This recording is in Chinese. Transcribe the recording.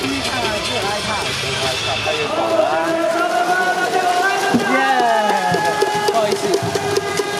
新长安自拍套。